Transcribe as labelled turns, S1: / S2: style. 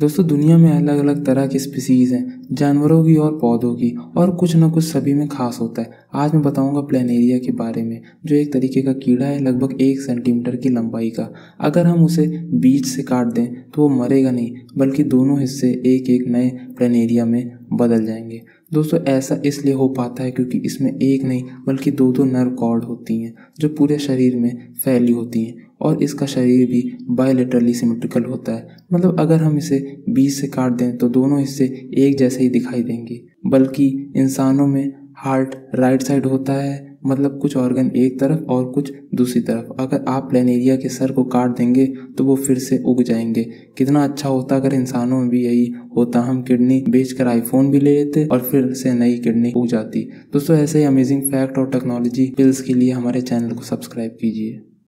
S1: दोस्तों, दुनिया में अलग अलग तरह की स्पीसीज हैं। जानवरों की और पौधों की, और कुछ ना कुछ सभी में खास होता है। आज मैं बताऊँगा प्लेनेरिया के बारे में, जो एक तरीके का कीड़ा है, लगभग एक सेंटीमीटर की लंबाई का। अगर हम उसे बीच से काट दें तो वो मरेगा नहीं, बल्कि दोनों हिस्से एक एक नए प्लेनेरिया में बदल जाएँगे। दोस्तों, ऐसा इसलिए हो पाता है क्योंकि इसमें एक नहीं, बल्कि दो दो नर्व कॉर्ड होती हैं, जो पूरे शरीर में फैली होती हैं। और इसका शरीर भी बायोलिटरली सिमेट्रिकल होता है। मतलब अगर हम इसे बीच से काट दें तो दोनों हिस्से एक जैसे ही दिखाई देंगे। बल्कि इंसानों में हार्ट राइट साइड होता है मतलब कुछ ऑर्गन एक तरफ़ और कुछ दूसरी तरफ़। अगर आप प्लेनेरिया के सर को काट देंगे तो वो फिर से उग जाएँगे। कितना अच्छा होता अगर इंसानों में भी यही होता। हम किडनी बेचकर आईफोन भी ले लेते और फिर से नई किडनी उग जाती। दोस्तों, ऐसे ही अमेजिंग फैक्ट और टेक्नोलॉजी पिल्स के लिए हमारे चैनल को सब्सक्राइब कीजिए।